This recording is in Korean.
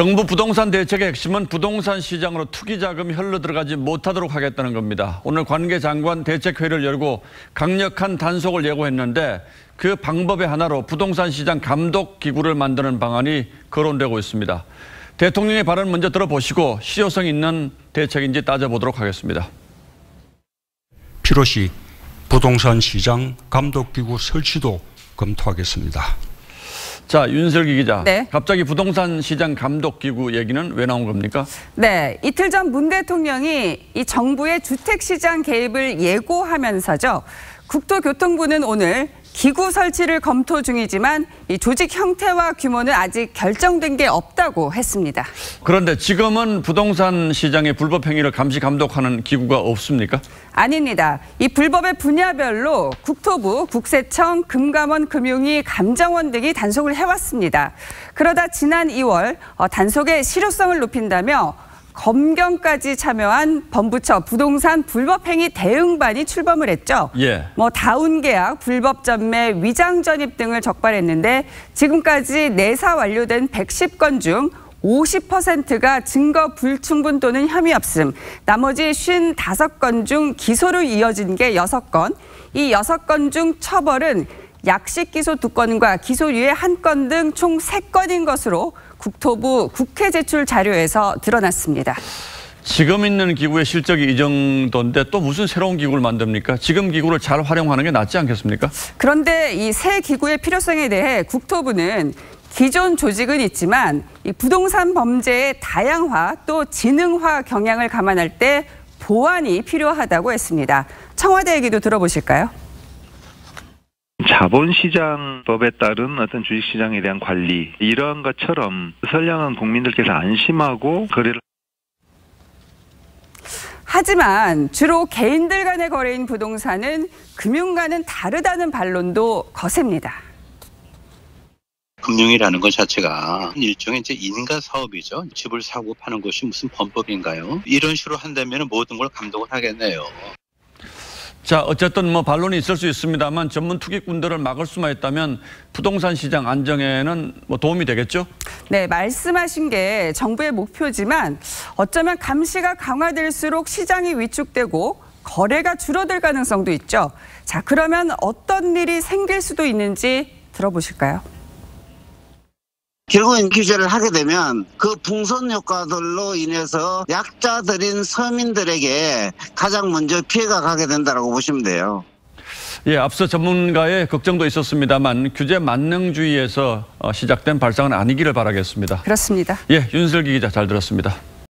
정부 부동산 대책의 핵심은 부동산 시장으로 투기 자금이 흘러 들어가지 못하도록 하겠다는 겁니다. 오늘 관계 장관 대책회의를 열고 강력한 단속을 예고했는데 그 방법의 하나로 부동산 시장 감독 기구를 만드는 방안이 거론되고 있습니다. 대통령의 발언 먼저 들어보시고 실효성 있는 대책인지 따져보도록 하겠습니다. 필요시 부동산 시장 감독 기구 설치도 검토하겠습니다. 자, 윤설기 기자. 네. 갑자기 부동산 시장 감독 기구 얘기는 왜 나온 겁니까? 네, 이틀 전 문 대통령이 이 정부의 주택 시장 개입을 예고하면서죠. 국토교통부는 오늘 기구 설치를 검토 중이지만 이 조직 형태와 규모는 아직 결정된 게 없다고 했습니다. 그런데 지금은 부동산 시장의 불법 행위를 감시 감독하는 기구가 없습니까? 아닙니다. 이 불법의 분야별로 국토부, 국세청, 금감원, 금융위, 감정원 등이 단속을 해왔습니다. 그러다 지난 2월 어, 단속의 실효성을 높인다며 검경까지 참여한 범부처 부동산 불법행위 대응반이 출범을 했죠. 예. 뭐 다운 계약, 불법 전매, 위장 전입 등을 적발했는데 지금까지 내사 완료된 110건 중 50%가 증거 불충분 또는 혐의 없음. 나머지 55건 중 기소로 이어진 게 6건. 이 6건 중 처벌은 약식 기소 2건과 기소유예 1건 등총 3건인 것으로 국토부 국회 제출 자료에서 드러났습니다. 지금 있는 기구의 실적이 이 정도인데 또 무슨 새로운 기구를 만듭니까? 지금 기구를 잘 활용하는 게 낫지 않겠습니까? 그런데 이 새 기구의 필요성에 대해 국토부는 기존 조직은 있지만 이 부동산 범죄의 다양화 또 지능화 경향을 감안할 때 보완이 필요하다고 했습니다. 청와대 얘기도 들어보실까요? 자본시장법에 따른 어떤 주식시장에 대한 관리 이러한 것처럼 선량한 국민들께서 안심하고 거래를 하지만 주로 개인들 간의 거래인 부동산은 금융과는 다르다는 반론도 거셉니다. 금융이라는 것 자체가 일종의 이제 인가 사업이죠. 집을 사고 파는 것이 무슨 범법인가요? 이런 식으로 한다면 모든 걸 감독을 하겠네요. 자, 어쨌든 뭐 반론이 있을 수 있습니다만 전문 투기꾼들을 막을 수만 있다면 부동산 시장 안정에는 뭐 도움이 되겠죠? 네, 말씀하신 게 정부의 목표지만 어쩌면 감시가 강화될수록 시장이 위축되고 거래가 줄어들 가능성도 있죠. 자, 그러면 어떤 일이 생길 수도 있는지 들어보실까요? 결국엔 규제를 하게 되면 그 풍선 효과들로 인해서 약자들인 서민들에게 가장 먼저 피해가 가게 된다고 보시면 돼요. 예, 앞서 전문가의 걱정도 있었습니다만 규제 만능주의에서 어, 시작된 발상은 아니기를 바라겠습니다. 그렇습니다. 예, 윤슬기 기자 잘 들었습니다.